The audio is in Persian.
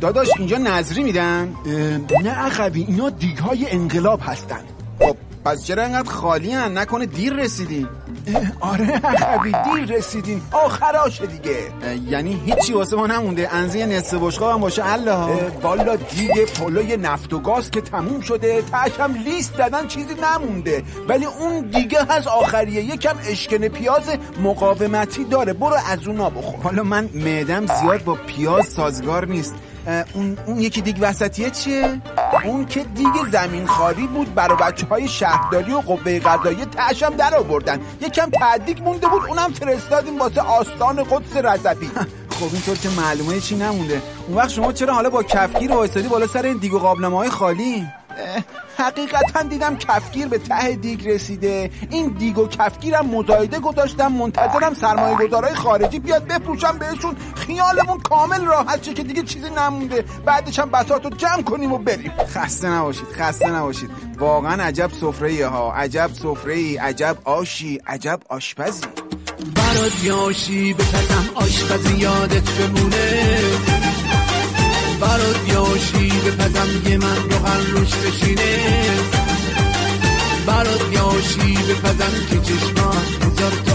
داداش اینجا نظری میدن؟ نه عقبی اینا دیگ های انقلاب هستن. خب پس چرا اینقدر خالی هن؟ نکنه دیر رسیدی آره عقبی دیر رسیدیم. آخراشه دیگه. یعنی هیچی واسه ما نمونده. انزی نصف بشقاب هم باشه. الله. بالا دیگه پلوی نفت و گاز که تموم شده تاش هم لیست دادن چیزی نمونده. ولی اون دیگه هست آخریه یکم اشکن پیاز مقاومتی داره. برو از اونا بخور. حالا من معدم زیاد با پیاز سازگار نیست. اون, اون یکی دیگ وسطیه چیه؟ اون که دیگه زمین خاری بود برای بچه های شهرداری و قوه قضایی تشم در آوردن. یکم تعدیق مونده بود اونم فرستادیم واسه آستان قدس رضوی خب اینطور که معلومه چی نمونده. اون وقت شما چرا حالا با کفگیر وایسادی بالا سر این دیگ و قابلمه های خالی حقیقتا دیدم کفگیر به ته دیگ رسیده. این دیگ و کفگیرم مزایده گذاشتم منتظرم سرمایه گذارای خارجی بیاد بفروشم بهشون. خیالمون کامل راحت چه که دیگه چیزی نمونده. بعدش هم بساط رو جمع کنیم و بریم. خسته نباشید خسته نباشید. واقعا عجب سفره ها عجب سفره عجب آشی عجب آشپزی. برات یاشی بپزم آشپزی یادت بمونه. برات یه من روغن روش بشینه. برات یاشی بپزم که چشمات ببینه